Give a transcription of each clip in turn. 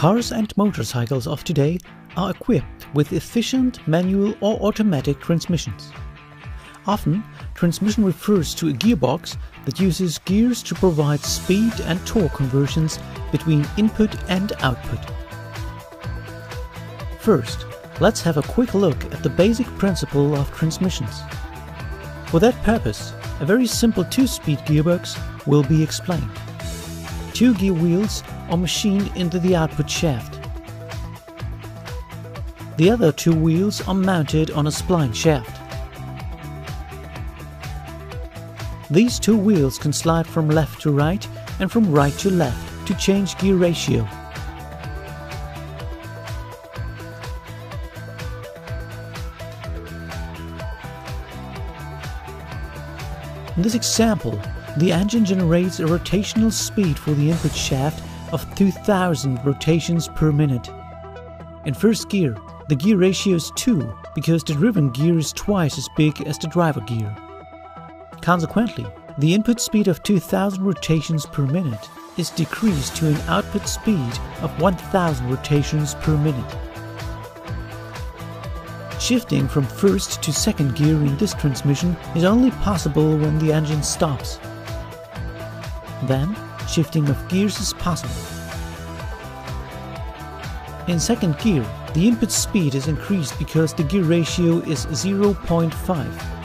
Cars and motorcycles of today are equipped with efficient manual or automatic transmissions. Often, transmission refers to a gearbox that uses gears to provide speed and torque conversions between input and output. First, let's have a quick look at the basic principle of transmissions. For that purpose, a very simple two-speed gearbox will be explained. Two gear wheels are machined into the output shaft. The other two wheels are mounted on a spline shaft. These two wheels can slide from left to right and from right to left to change gear ratio. In this example, the engine generates a rotational speed for the input shaft of 2000 rotations per minute. In first gear, the gear ratio is 2 because the driven gear is twice as big as the driver gear. Consequently, the input speed of 2000 rotations per minute is decreased to an output speed of 1000 rotations per minute. Shifting from first to second gear in this transmission is only possible when the engine stops. Then, shifting of gears is possible. In second gear, the input speed is increased because the gear ratio is 0.5.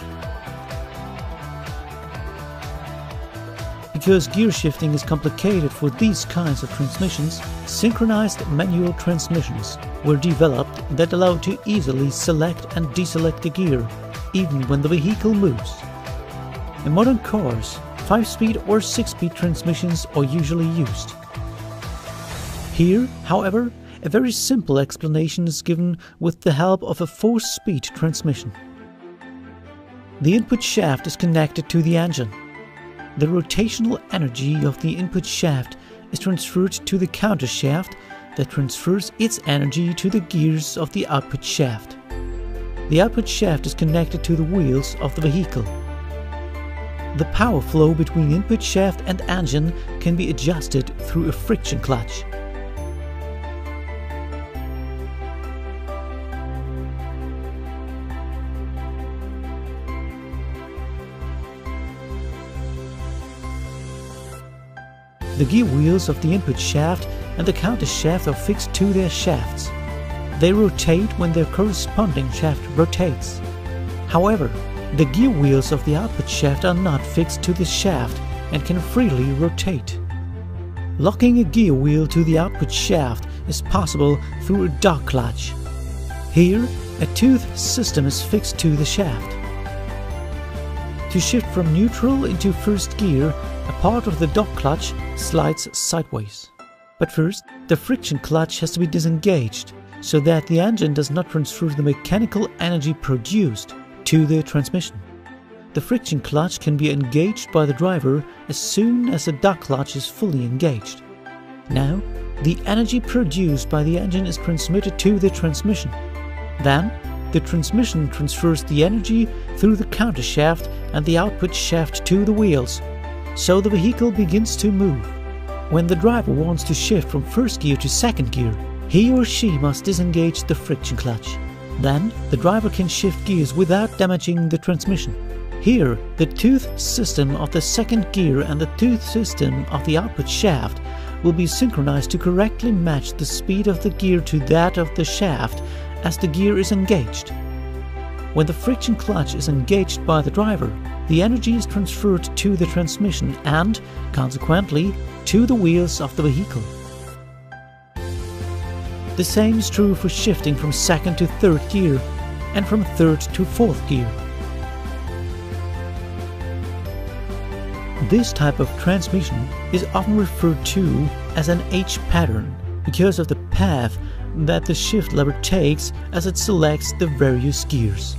Because gear shifting is complicated for these kinds of transmissions, synchronized manual transmissions were developed that allow to easily select and deselect the gear, even when the vehicle moves. In modern cars, 5-speed or 6-speed transmissions are usually used. Here, however, a very simple explanation is given with the help of a 4-speed transmission. The input shaft is connected to the engine. The rotational energy of the input shaft is transferred to the counter shaft that transfers its energy to the gears of the output shaft. The output shaft is connected to the wheels of the vehicle. The power flow between input shaft and engine can be adjusted through a friction clutch. The gear wheels of the input shaft and the counter shaft are fixed to their shafts. They rotate when their corresponding shaft rotates. However, the gear wheels of the output shaft are not fixed to the shaft and can freely rotate. Locking a gear wheel to the output shaft is possible through a dog clutch. Here, a tooth system is fixed to the shaft. To shift from neutral into first gear, a part of the dog clutch slides sideways. But first, the friction clutch has to be disengaged so that the engine does not transfer the mechanical energy produced to the transmission. The friction clutch can be engaged by the driver as soon as the dog clutch is fully engaged. Now, the energy produced by the engine is transmitted to the transmission. Then, the transmission transfers the energy through the counter shaft and the output shaft to the wheels, so the vehicle begins to move. When the driver wants to shift from first gear to second gear, he or she must disengage the friction clutch. Then, the driver can shift gears without damaging the transmission. Here, the tooth system of the second gear and the tooth system of the output shaft will be synchronized to correctly match the speed of the gear to that of the shaft as the gear is engaged. When the friction clutch is engaged by the driver, the energy is transferred to the transmission and, consequently, to the wheels of the vehicle. The same is true for shifting from second to third gear and from third to fourth gear. This type of transmission is often referred to as an H pattern because of the path that the shift lever takes as it selects the various gears.